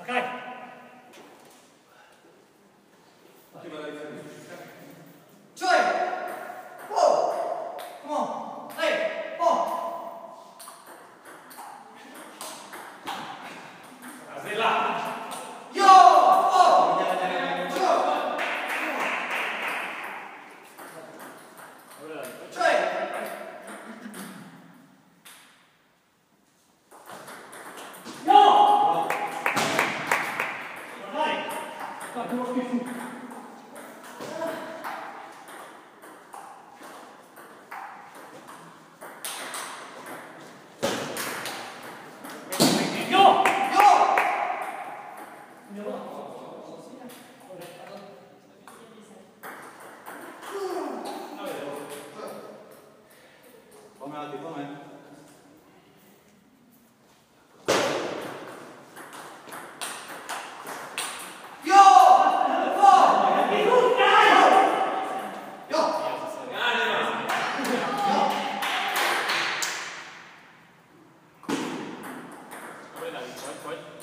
Okay. vào thì không này Right, right.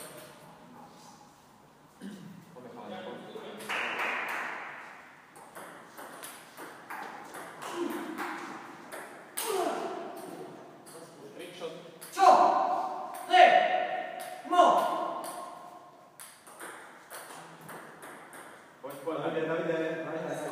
Davide, Davide, vai, vai.